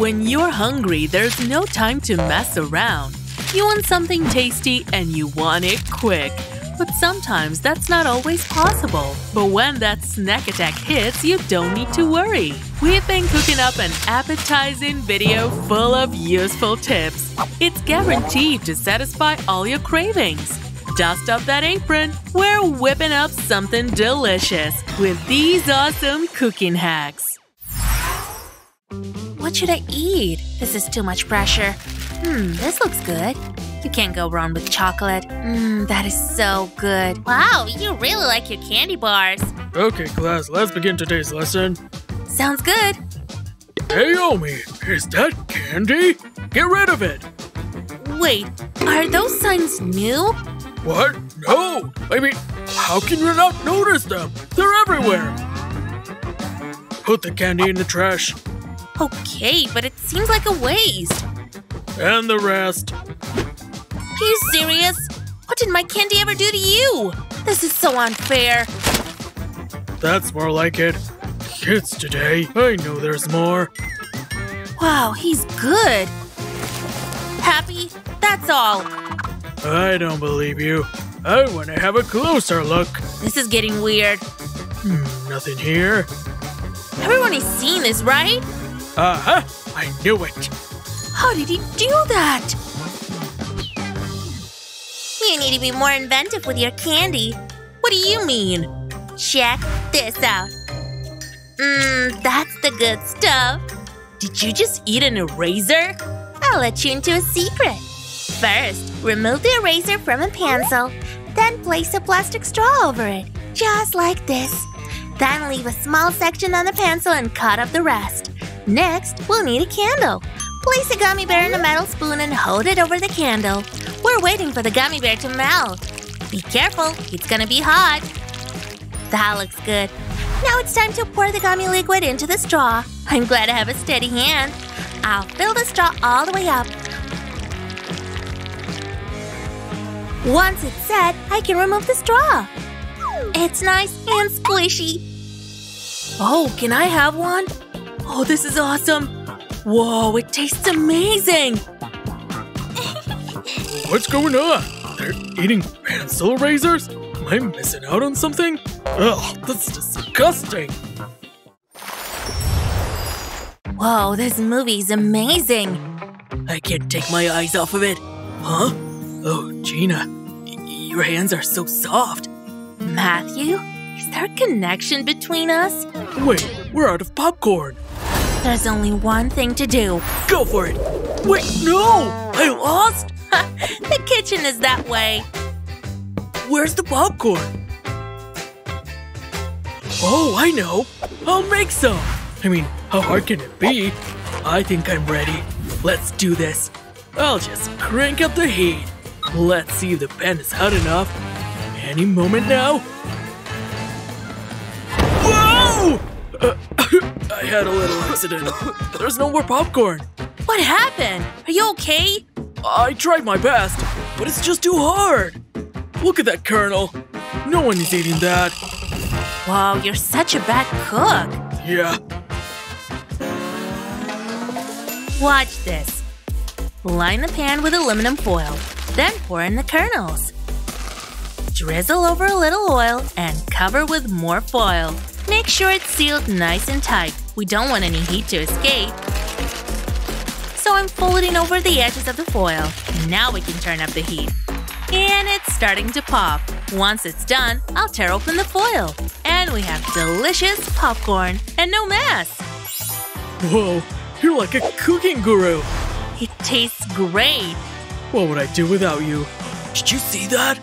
When you're hungry, there's no time to mess around. You want something tasty and you want it quick. But sometimes that's not always possible. But when that snack attack hits, you don't need to worry. We've been cooking up an appetizing video full of useful tips. It's guaranteed to satisfy all your cravings. Dust up that apron. We're whipping up something delicious with these awesome cooking hacks. What should I eat? This is too much pressure. Hmm, this looks good. You can't go wrong with chocolate. Mmm, that is so good. Wow, you really like your candy bars. Okay, class, let's begin today's lesson. Sounds good. Naomi, is that candy? Get rid of it! Wait, are those signs new? What? No! I mean, how can you not notice them? They're everywhere! Put the candy in the trash. Okay, but it seems like a waste. And the rest. Are you serious? What did my candy ever do to you? This is so unfair. That's more like it. Kids today, I know there's more. Wow, he's good. Happy? That's all. I don't believe you. I want to have a closer look. This is getting weird. Hmm, nothing here. Everyone is seeing this, right? Uh-huh, I knew it. How did he do that? You need to be more inventive with your candy. What do you mean? Check this out. Mmm, that's the good stuff. Did you just eat an eraser? I'll let you into a secret. First, remove the eraser from a pencil, then place a plastic straw over it, just like this. Then leave a small section on the pencil and cut up the rest. Next, we'll need a candle. Place a gummy bear in a metal spoon and hold it over the candle. We're waiting for the gummy bear to melt. Be careful, it's gonna be hot. That looks good. Now it's time to pour the gummy liquid into the straw. I'm glad I have a steady hand. I'll fill the straw all the way up. Once it's set, I can remove the straw. It's nice and squishy. Oh, can I have one? Oh, this is awesome. Whoa, it tastes amazing. What's going on? They're eating pencil erasers? Am I missing out on something? Ugh, that's disgusting. Whoa, this movie's amazing. I can't take my eyes off of it. Huh? Oh, Gina, your hands are so soft. Matthew, is there a connection between us? Wait, we're out of popcorn. There's only one thing to do. Go for it. Wait, no! I lost? the kitchen is that way. Where's the popcorn? Oh, I know. I'll make some. I mean, how hard can it be? I think I'm ready. Let's do this. I'll just crank up the heat. Let's see if the pan is hot enough. Any moment now. Uh, I had a little accident. There's no more popcorn. What happened? Are you okay? I tried my best, but it's just too hard. Look at that kernel. No one is eating that. Wow, you're such a bad cook. Yeah. Watch this. Line the pan with aluminum foil, then pour in the kernels. Drizzle over a little oil and cover with more foil. Make sure it's sealed nice and tight. We don't want any heat to escape. So I'm folding over the edges of the foil. Now we can turn up the heat. And it's starting to pop. Once it's done, I'll tear open the foil. And we have delicious popcorn and no mess. Whoa, you're like a cooking guru. It tastes great. What would I do without you? Did you see that?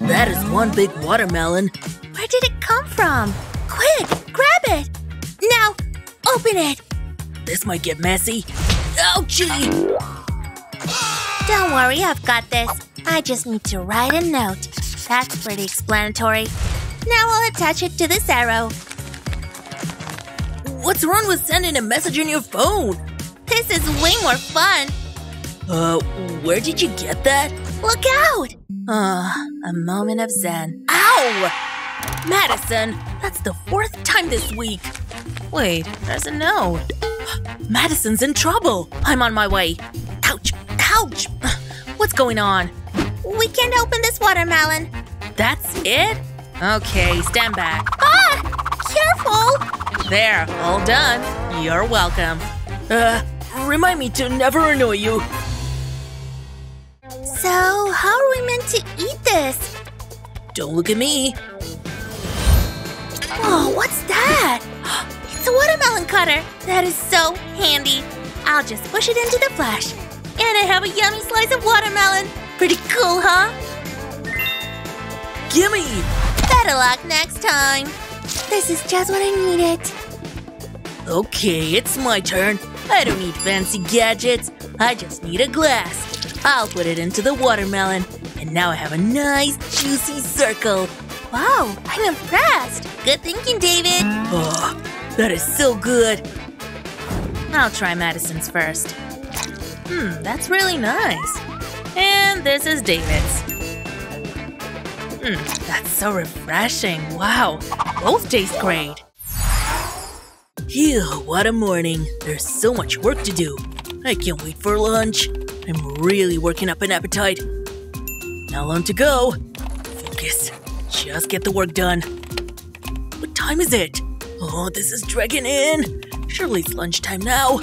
That is one big watermelon. Where did it come from? Quick, grab it! Now, open it! This might get messy. Ouchie! Don't worry, I've got this. I just need to write a note. That's pretty explanatory. Now I'll attach it to this arrow. What's wrong with sending a message on your phone? This is way more fun. Uh, where did you get that? Look out! Ah, uh, a moment of zen. Ow! Madison, that's the fourth time this week. Wait, there's a note. Madison's in trouble. I'm on my way. Ouch! Ouch! What's going on? We can't open this watermelon. That's it? Okay, stand back. Ah! Careful! There, all done. You're welcome. Uh, remind me to never annoy you. So, how are we meant to eat this? Don't look at me. Oh, what's that? It's a watermelon cutter. That is so handy. I'll just push it into the flash. And I have a yummy slice of watermelon. Pretty cool, huh? Gimme! Better luck next time. This is just what I needed. Okay, it's my turn. I don't need fancy gadgets. I just need a glass. I'll put it into the watermelon. And now I have a nice, juicy circle. Wow, I'm impressed. Good thinking, David. Oh, that is so good. I'll try Madison's first. Hmm, that's really nice. And this is David's. Hmm, that's so refreshing. Wow, both taste great. Phew, what a morning. There's so much work to do. I can't wait for lunch. I'm really working up an appetite. Now long to go. Focus. Just get the work done. What time is it? Oh, this is dragging in. Surely it's lunchtime now.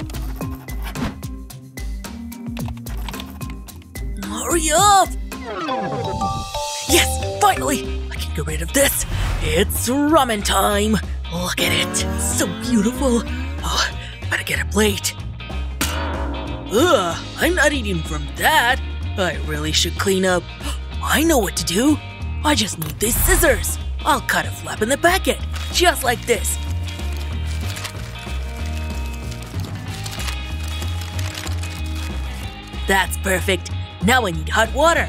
Hurry up! Yes, finally! I can get rid of this. It's ramen time. Look at it. So beautiful. Oh, better get a plate. Ugh, I'm not eating from that. I really should clean up. I know what to do. I just need these scissors. I'll cut a flap in the packet, just like this. That's perfect. Now I need hot water.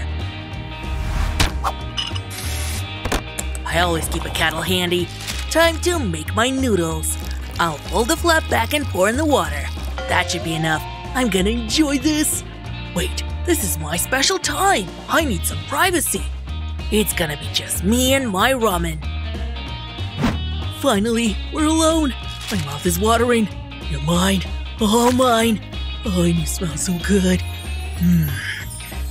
I always keep a kettle handy. Time to make my noodles. I'll pull the flap back and pour in the water. That should be enough. I'm gonna enjoy this. Wait, this is my special time. I need some privacy. It's gonna be just me and my ramen. Finally, we're alone. My mouth is watering. You're mine. All mine. Oh, and you smell so good. Hmm.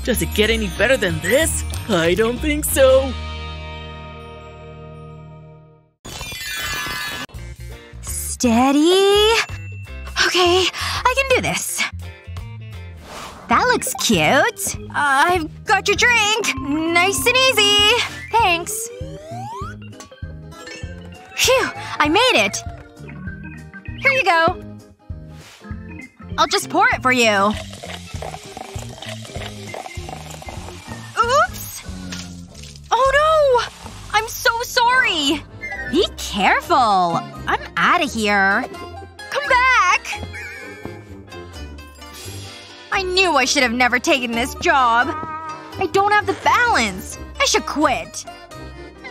Does it get any better than this? I don't think so. Steady. Okay, I can do this. That looks cute. I've got your drink. Nice and easy. Thanks. Phew, I made it. Here you go. I'll just pour it for you. Oops! Oh no! I'm so sorry! Be careful! I'm out of here. I knew I should have never taken this job. I don't have the balance. I should quit.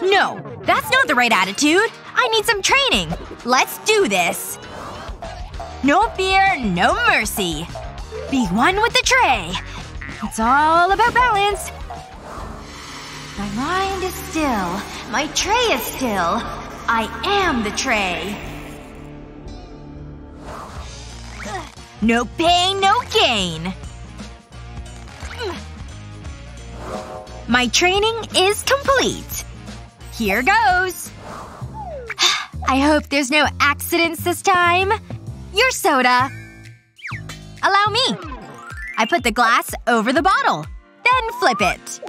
No, that's not the right attitude. I need some training. Let's do this. No fear, no mercy. Be one with the tray. It's all about balance. My mind is still. My tray is still. I am the tray. No pain, no gain. My training is complete. Here goes. I hope there's no accidents this time. Your soda. Allow me. I put the glass over the bottle. Then flip it.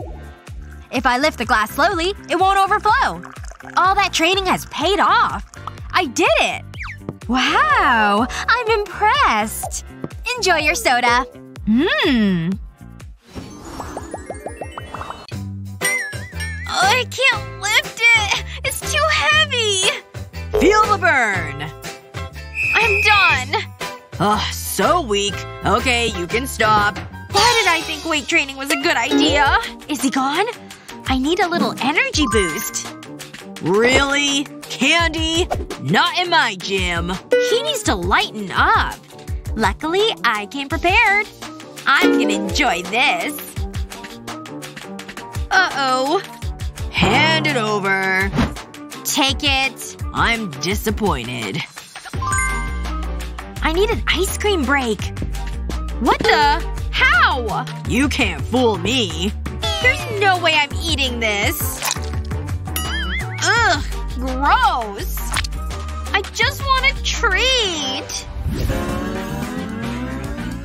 If I lift the glass slowly, it won't overflow. All that training has paid off. I did it! Wow! I'm impressed! Enjoy your soda. Mmm. I can't lift it! It's too heavy! Feel the burn! I'm done! Ugh, so weak. Okay, you can stop. Why did I think weight training was a good idea? Is he gone? I need a little energy boost. Really? Candy? Not in my gym. He needs to lighten up. Luckily, I came prepared. I'm gonna enjoy this. Uh-oh. Hand it over. Take it. I'm disappointed. I I need an ice cream break. What the? How? You can't fool me. There's no way I'm eating this. Ugh. Gross. I just want a treat.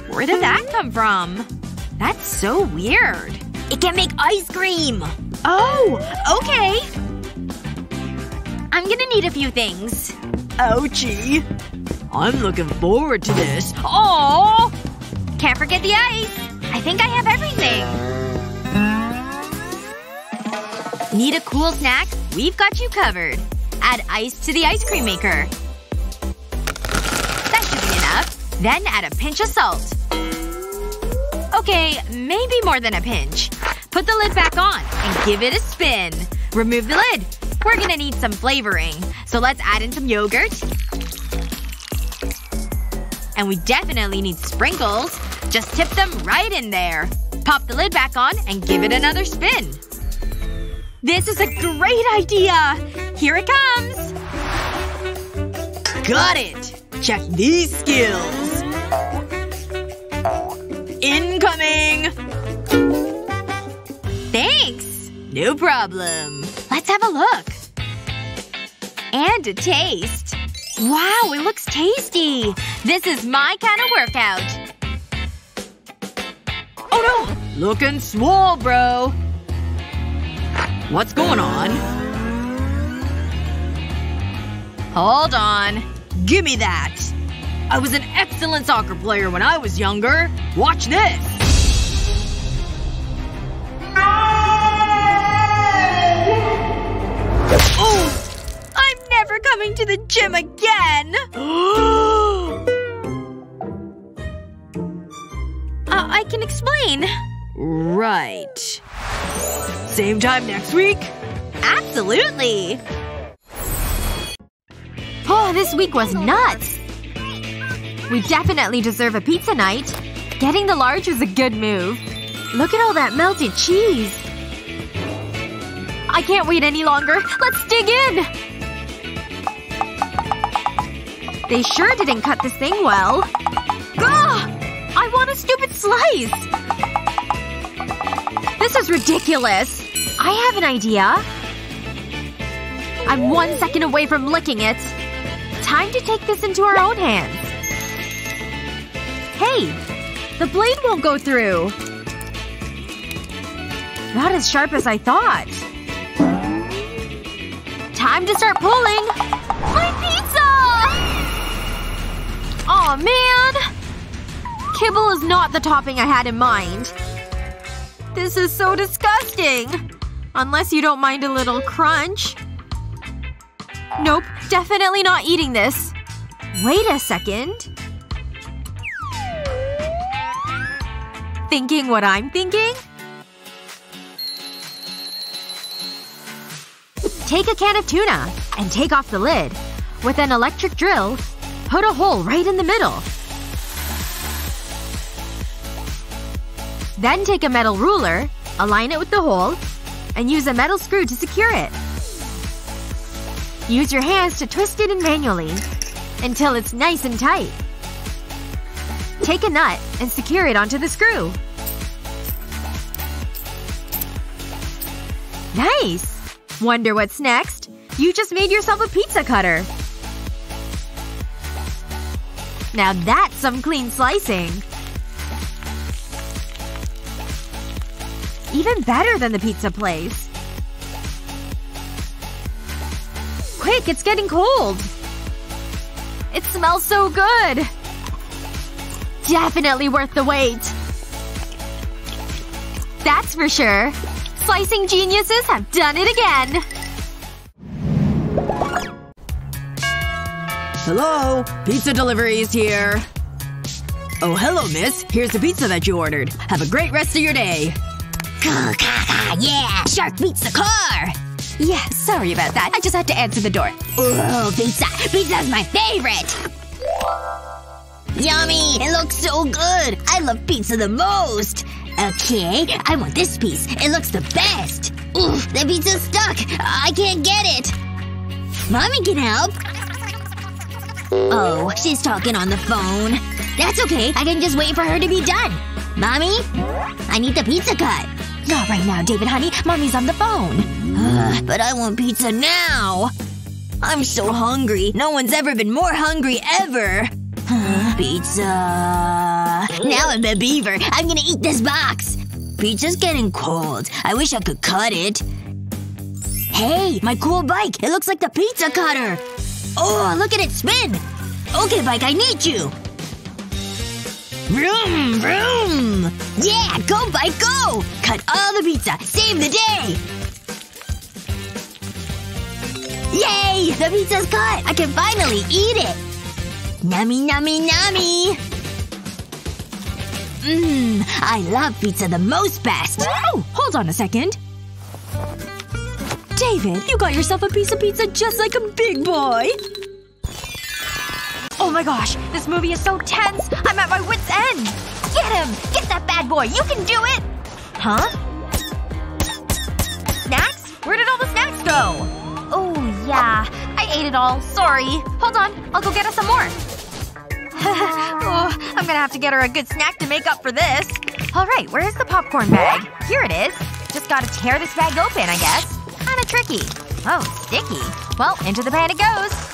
Where did that come from? That's so weird. It can make ice cream! Oh! Okay! I'm gonna need a few things. Ouchie. I'm looking forward to this. Oh! Can't forget the ice! I think I have everything. Need a cool snack? We've got you covered. Add ice to the ice cream maker. That should be enough. Then add a pinch of salt. Okay, maybe more than a pinch. Put the lid back on and give it a spin. Remove the lid. We're gonna need some flavoring. So let's add in some yogurt. And we definitely need sprinkles. Just tip them right in there. Pop the lid back on and give it another spin. This is a great idea! Here it comes! Got it! Check these skills. Incoming! Thanks! No problem. Let's have a look. And a taste. Wow, it looks tasty! This is my kind of workout. Oh no! Looking swole, bro. What's going on? Hold on. Give me that! I was an excellent soccer player when I was younger. Watch this! Oh! I'm never coming to the gym again! uh, I can explain. Right. Same time next week? Absolutely! Oh, this week was nuts! We definitely deserve a pizza night. Getting the large was a good move. Look at all that melted cheese. I can't wait any longer. Let's dig in! They sure didn't cut this thing well. Gah! I want a stupid slice! This is ridiculous. I have an idea. I'm one second away from licking it. Time to take this into our own hands. Hey! The blade won't go through. Not as sharp as I thought. Time to start pulling! My pizza! Aw, man! Kibble is not the topping I had in mind. This is so disgusting! Unless you don't mind a little crunch. Nope. Definitely not eating this. Wait a second. Thinking what I'm thinking? Take a can of tuna and take off the lid. With an electric drill, put a hole right in the middle. Then take a metal ruler, align it with the hole, and use a metal screw to secure it. Use your hands to twist it in manually until it's nice and tight. Take a nut and secure it onto the screw. Nice! Wonder what's next? You just made yourself a pizza cutter. Now that's some clean slicing. Even better than the pizza place. Quick, it's getting cold! It smells so good! Definitely worth the wait. That's for sure. Slicing geniuses have done it again! Hello? Pizza delivery is here. Oh, hello, miss. Here's the pizza that you ordered. Have a great rest of your day. Yeah! Shark beats the car! Yeah, sorry about that. I just had to answer the door. Ooh, pizza! Pizza's my favorite! Yummy! It looks so good! I love pizza the most! Okay, I want this piece. It looks the best! Oof, the pizza's stuck! I can't get it! Mommy can help! Oh, she's talking on the phone. That's okay. I can just wait for her to be done. Mommy? I need the pizza cut. Not right now, David honey. Mommy's on the phone. Ugh, but I want pizza now. I'm so hungry. No one's ever been more hungry ever. Ah, pizza. Now I'm a beaver. I'm gonna eat this box. Pizza's getting cold. I wish I could cut it. Hey, my cool bike. It looks like the pizza cutter. Oh, look at it spin. Okay, bike, I need you. Vroom, vroom. Yeah, go, bike, go. Cut all the pizza. Save the day. Yay! The pizza's cut! I can finally eat it! Nummy, nummy, nummy! Mmm, I love pizza the most best! Oh, hold on a second. David, you got yourself a piece of pizza just like a big boy! Oh my gosh, this movie is so tense! I'm at my wit's end! Get him! Get that bad boy! You can do it! Huh? Snacks? Where did all the snacks go? Oh, yeah. I ate it all. Sorry. Hold on. I'll go get us some more. oh, I'm gonna have to get her a good snack to make up for this. Alright, where's the popcorn bag? Here it is. Just gotta tear this bag open, I guess. Kinda tricky. Oh, sticky. Well, into the pan it goes.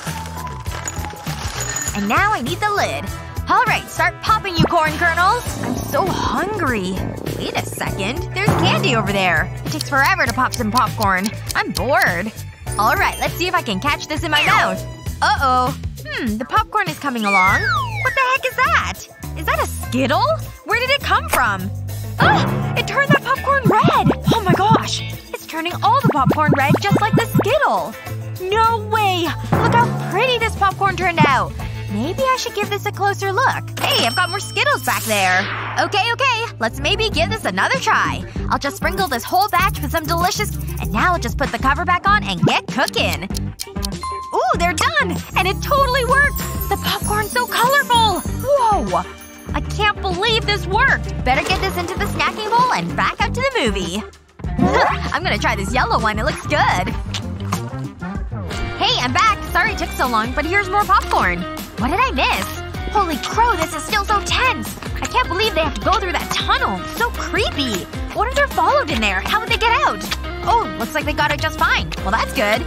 And now I need the lid. Alright, start popping, you corn kernels! I'm so hungry. Wait a second. There's candy over there. It takes forever to pop some popcorn. I'm bored. Alright, let's see if I can catch this in my mouth. Uh-oh. Hmm, the popcorn is coming along. What the heck is that? Is that a Skittle? Where did it come from? Ah! It turned that popcorn red! Oh my gosh! It's turning all the popcorn red just like the Skittle! No way! Look how pretty this popcorn turned out! Maybe I should give this a closer look. Hey, I've got more Skittles back there. Okay, okay. Let's maybe give this another try. I'll just sprinkle this whole batch with some delicious… And now I'll just put the cover back on and get cooking. Ooh, they're done! And it totally worked! The popcorn's so colorful! Whoa! I can't believe this worked! Better get this into the snacking bowl and back out to the movie. I'm gonna try this yellow one. It looks good. Hey, I'm back. Sorry it took so long, but here's more popcorn. What did I miss? Holy crow, this is still so tense! I can't believe they have to go through that tunnel. So creepy. What if they're followed in there? How would they get out? Oh, looks like they got it just fine. Well, that's good.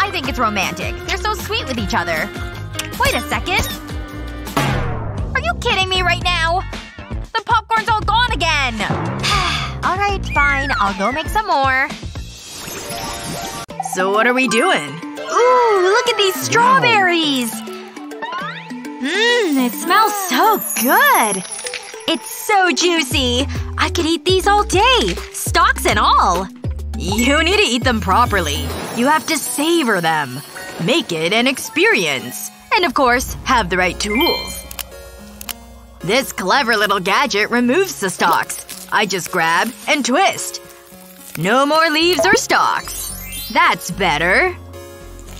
I think it's romantic. They're so sweet with each other. Wait a second. Are you kidding me right now? The popcorn's all gone again! Alright, fine. I'll go make some more. So what are we doing? Ooh, look at these strawberries! Mmm, it smells so good! It's so juicy! I could eat these all day! Stalks and all! You need to eat them properly. You have to savor them. Make it an experience. And of course, have the right tools. This clever little gadget removes the stalks. I just grab and twist. No more leaves or stalks. That's better.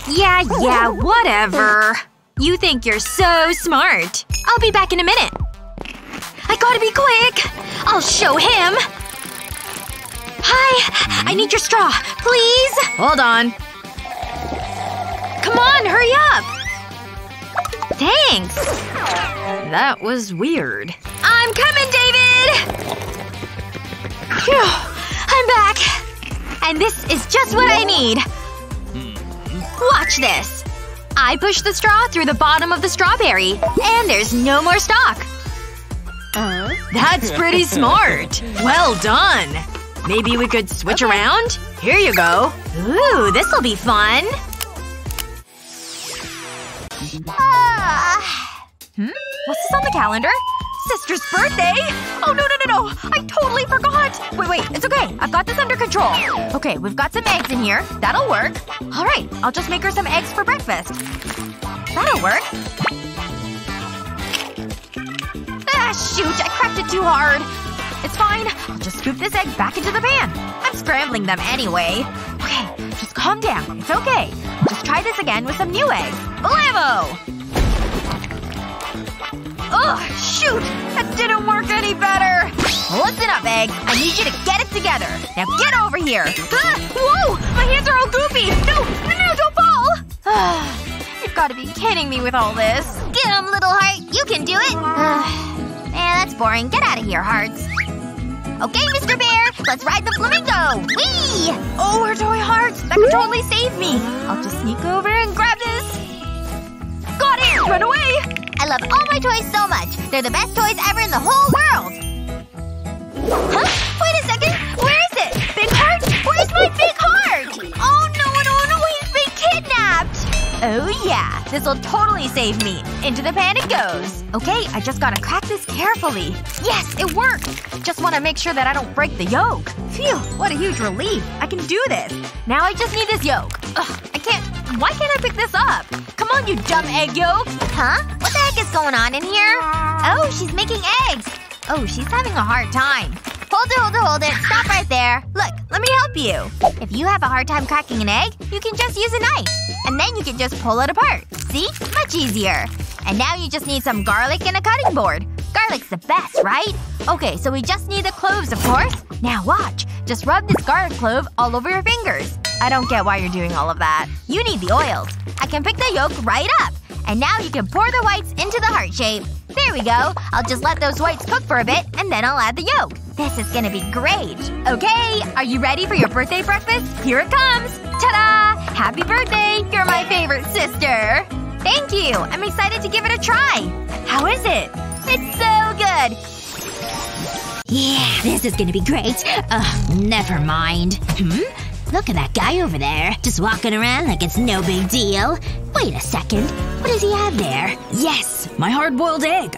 Yeah, yeah, whatever. You think you're so smart. I'll be back in a minute. I gotta be quick! I'll show him! Hi! I need your straw. Please? Hold on. Come on, hurry up! Thanks. That was weird. I'm coming, David! Phew. I'm back. And this is just what I need. Watch this. I push the straw through the bottom of the strawberry. And there's no more stalk. That's pretty smart. Well done. Maybe we could switch around? Here you go. Ooh, this'll be fun. Ah. Hmm? What's this on the calendar? Sister's birthday? Oh, no, no, no, no! I totally forgot! Wait, wait, it's okay. I've got this under control. Okay, we've got some eggs in here. That'll work. Alright, I'll just make her some eggs for breakfast. That'll work. Ah, shoot! I cracked it too hard. It's fine. I'll just scoop this egg back into the pan. I'm scrambling them anyway. Okay, just calm down. It's okay. Just try this again with some new eggs. Blammo! Ugh, shoot! That didn't work any better! Listen up, Egg. I need you to get it together. Now get over here. Ah, whoa! My hands are all goopy! No! No, no, don't fall! You've gotta be kidding me with all this. Get him, little heart. You can do it. Man, that's boring. Get out of here, Hearts. Okay, Mr. Bear. Let's ride the flamingo. Whee! Oh, her toy hearts! That could totally save me. I'll just sneak over and grab this. Got it! Run away! I love all my toys so much. They're the best toys ever in the whole world. Huh? Wait a second. Where is it? Big heart? Where's my big heart? Oh no, no, no, he's been kidnapped! Oh yeah, this'll totally save me. Into the pan it goes. Okay, I just gotta crack this carefully. Yes, it worked! Just wanna make sure that I don't break the yolk. Phew, what a huge relief. I can do this. Now I just need this yolk. Ugh, I can't- why can't I pick this up? Come on, you dumb egg yolk! Huh? What the heck is going on in here? Oh, she's making eggs. Oh, she's having a hard time. Hold it, hold it, hold it. Stop right there. Look, let me help you. If you have a hard time cracking an egg, you can just use a knife. And then you can just pull it apart. See? Much easier. And now you just need some garlic and a cutting board. Garlic's the best, right? Okay, so we just need the cloves, of course. Now watch. Just rub this garlic clove all over your fingers. I don't get why you're doing all of that. You need the oils. I can pick the yolk right up. And now you can pour the whites into the heart shape. There we go. I'll just let those whites cook for a bit, and then I'll add the yolk. This is gonna be great. Okay, are you ready for your birthday breakfast? Here it comes! Ta-da! Happy birthday! You're my favorite sister! Thank you! I'm excited to give it a try! How is it? It's so good! Yeah, this is gonna be great. Ugh, never mind. Hmm? Look at that guy over there. Just walking around like it's no big deal. Wait a second. What does he have there? Yes! My hard-boiled egg.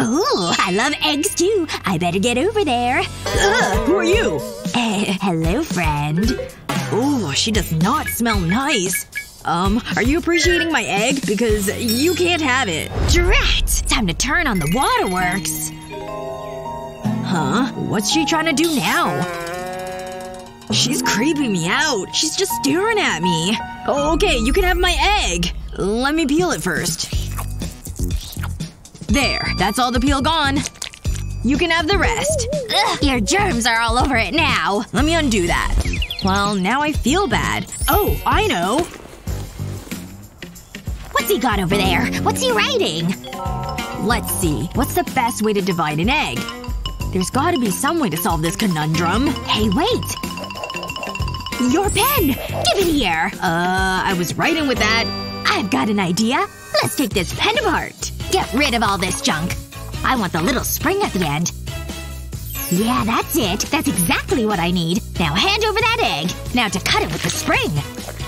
Ooh, I love eggs too. I better get over there. Ugh, who are you? Uh, hello, friend. Ooh, she does not smell nice. Um, are you appreciating my egg? Because you can't have it. Drat! Time to turn on the waterworks. Huh? What's she trying to do now? She's creeping me out. She's just staring at me. Okay, you can have my egg. Let me peel it first. There. That's all the peel gone. You can have the rest. Ugh, your germs are all over it now. Let me undo that. Well, now I feel bad. Oh, I know. What's he got over there? What's he writing? Let's see. What's the best way to divide an egg? There's gotta be some way to solve this conundrum. Hey, wait! Your pen! Give it here! Uh, I was writing with that. I've got an idea. Let's take this pen apart. Get rid of all this junk. I want the little spring at the end. Yeah, that's it. That's exactly what I need. Now hand over that egg. Now to cut it with the spring.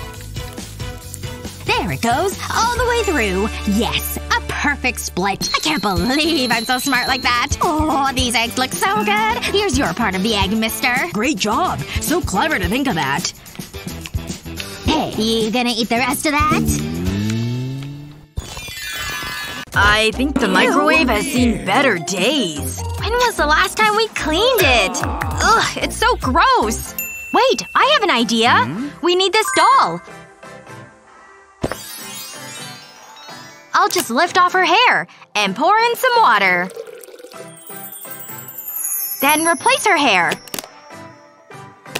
There it goes. All the way through. Yes. A perfect split. I can't believe I'm so smart like that. Oh, these eggs look so good. Here's your part of the egg, mister. Great job. So clever to think of that. Hey, you gonna eat the rest of that? I think the microwave has seen better days. When was the last time we cleaned it? Ugh, it's so gross. Wait, I have an idea. Hmm? We need this doll. I'll just lift off her hair and pour in some water. Then replace her hair.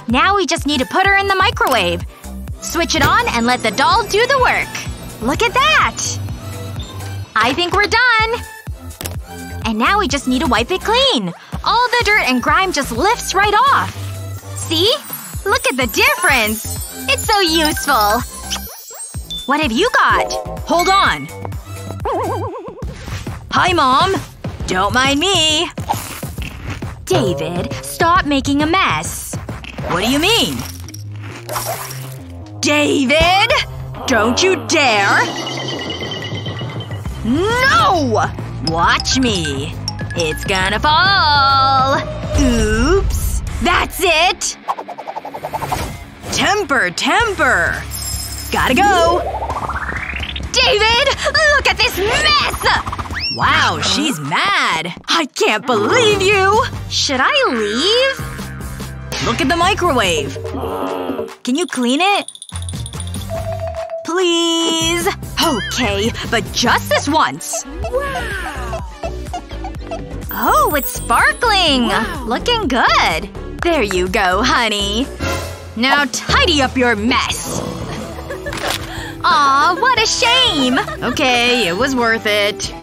Now we just need to put her in the microwave. Switch it on and let the doll do the work. Look at that! I think we're done! And now we just need to wipe it clean. All the dirt and grime just lifts right off. See? Look at the difference! It's so useful! What have you got? Hold on. Hi, Mom. Don't mind me. David, stop making a mess. What do you mean? David! Don't you dare! No! Watch me. It's gonna fall. Oops. That's it! Temper, temper! Gotta go! David! Look at this mess! Wow, she's mad. I can't believe you! Should I leave? Look at the microwave. Can you clean it? Please? Okay, but just this once. Wow. Oh, it's sparkling! Looking good. There you go, honey. Now tidy up your mess. Aw, what a shame! Okay, it was worth it.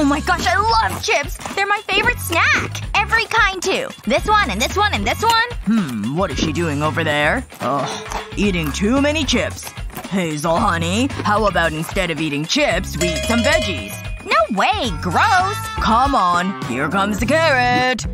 Oh my gosh, I love chips! They're my favorite snack! Every kind, too. This one, and this one, and this one. Hmm, what is she doing over there? Ugh, eating too many chips. Hazel, honey, how about instead of eating chips, we eat some veggies? No way! Gross! Come on, here comes the carrot.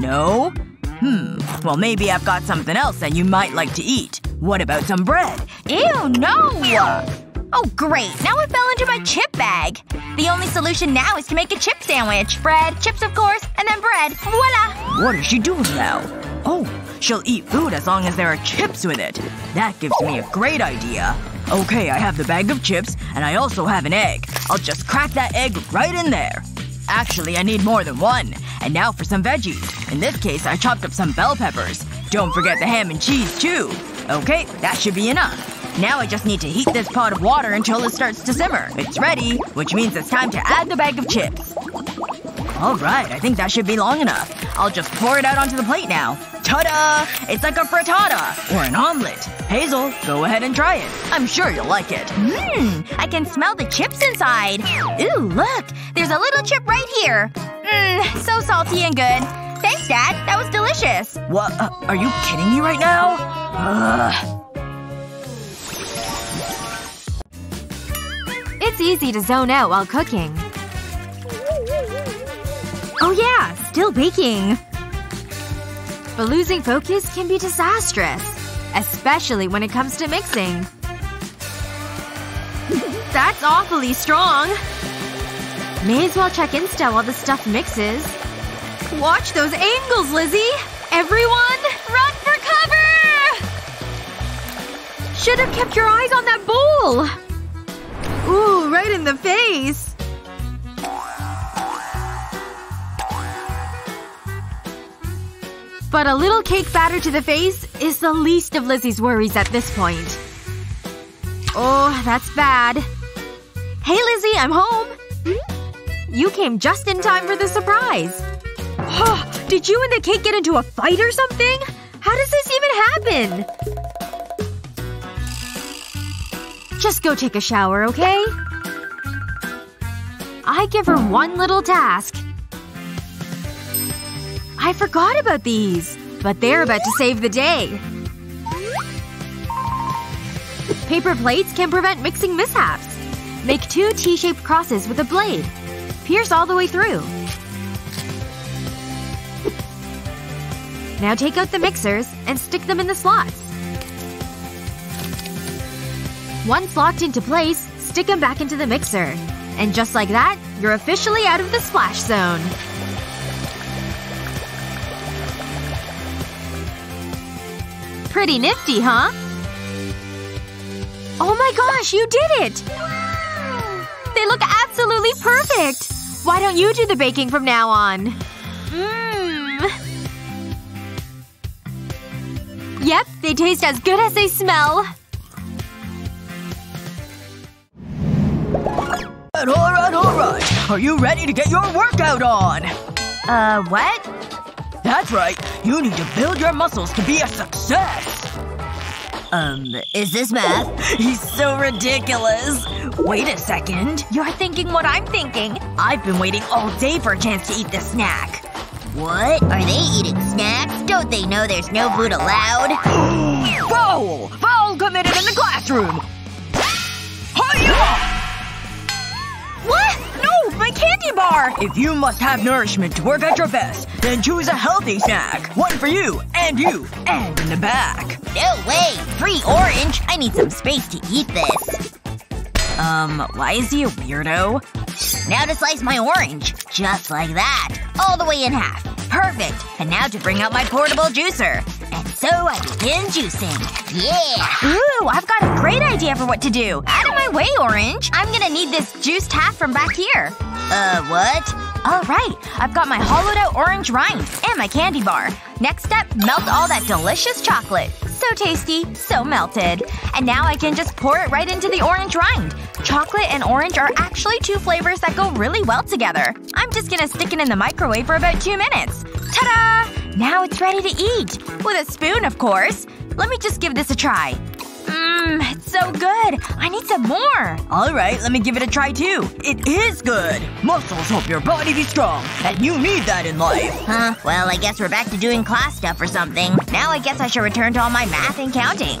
No? Hmm, well maybe I've got something else that you might like to eat. What about some bread? Ew, no! Oh great, now it fell into my chip bag. The only solution now is to make a chip sandwich. Bread, chips of course, and then bread. Voila! What is she doing now? Oh, she'll eat food as long as there are chips with it. That gives me a great idea. Okay, I have the bag of chips, and I also have an egg. I'll just crack that egg right in there. Actually, I need more than one. And now for some veggies. In this case, I chopped up some bell peppers. Don't forget the ham and cheese, too. Okay, that should be enough. Now I just need to heat this pot of water until it starts to simmer. It's ready, which means it's time to add the bag of chips. Alright, I think that should be long enough. I'll just pour it out onto the plate now. Ta-da! It's like a frittata! Or an omelet. Hazel, go ahead and try it. I'm sure you'll like it. Mmm, I can smell the chips inside. Ooh, look! There's a little chip right here. Mmm, so salty and good. Thanks, Dad. That was delicious. What? Uh, are you kidding me right now? Ugh. It's easy to zone out while cooking. Oh yeah, still baking. But losing focus can be disastrous. Especially when it comes to mixing. That's awfully strong. May as well check Insta while the stuff mixes. Watch those angles, Lizzie! Everyone, run for cover! Should have kept your eyes on that bowl! Ooh, right in the face! But a little cake batter to the face is the least of Lizzie's worries at this point. Oh, that's bad. Hey Lizzie, I'm home! You came just in time for the surprise. Oh, did you and the cake get into a fight or something? How does this even happen? Just go take a shower, okay? I give her one little task. I forgot about these. But they're about to save the day. Paper plates can prevent mixing mishaps. Make two T-shaped crosses with a blade. Pierce all the way through. Now take out the mixers and stick them in the slots. Once locked into place, stick them back into the mixer. And just like that, you're officially out of the splash zone. Pretty nifty, huh? Oh my gosh, you did it! They look absolutely perfect! Why don't you do the baking from now on? Mmm. Yep, they taste as good as they smell. Alright, alright, alright. Are you ready to get your workout on? Uh, what? That's right. You need to build your muscles to be a success. Um, is this math? He's so ridiculous. Wait a second. You're thinking what I'm thinking. I've been waiting all day for a chance to eat this snack. What? Are they eating snacks? Don't they know there's no food allowed? Foul! Foul committed in the classroom! Hiya! What? No! My candy bar! If you must have nourishment to work at your best, then choose a healthy snack. One for you, and you, and in the back. No way! Free orange! I need some space to eat this. Um, why is he a weirdo? Now to slice my orange. Just like that. All the way in half. Perfect. And now to bring out my portable juicer. So I begin juicing. Yeah! Ooh, I've got a great idea for what to do. Out of my way, Orange. I'm gonna need this juiced half from back here. Uh, what? Alright, I've got my hollowed out orange rind. And my candy bar. Next step, melt all that delicious chocolate. So tasty. So melted. And now I can just pour it right into the orange rind. Chocolate and orange are actually two flavors that go really well together. I'm just gonna stick it in the microwave for about two minutes. Ta-da! Now it's ready to eat. With a spoon, of course. Let me just give this a try. Mmm, it's so good. I need some more. Alright, let me give it a try too. It is good! Muscles help your body be strong, and you need that in life. Huh. Well, I guess we're back to doing class stuff or something. Now I guess I should return to all my math and counting.